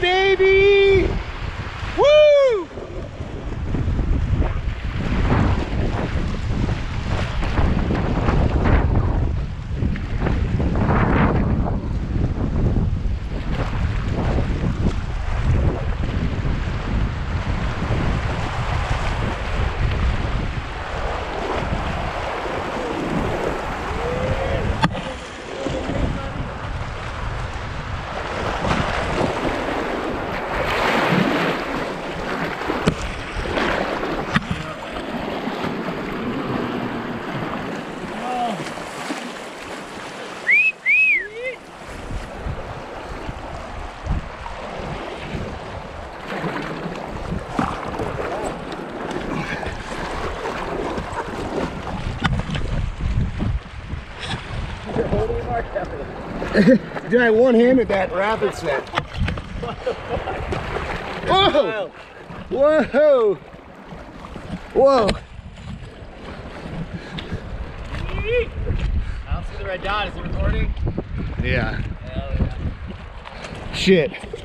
baby! Holding a mark Dude, I one-handed that rapid set. Whoa! Whoa! Whoa! I don't see the red dot. Is it recording? Yeah. Hell yeah. Shit.